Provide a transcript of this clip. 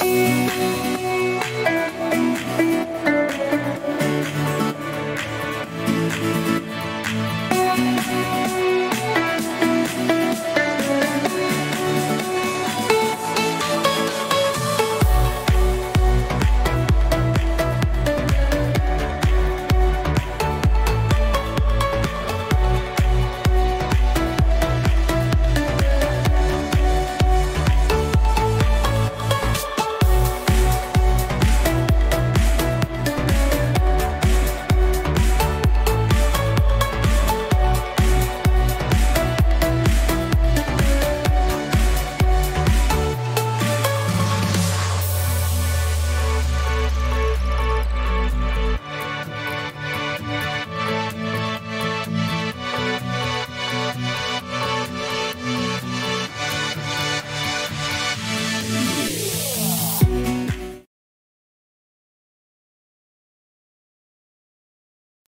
Peace.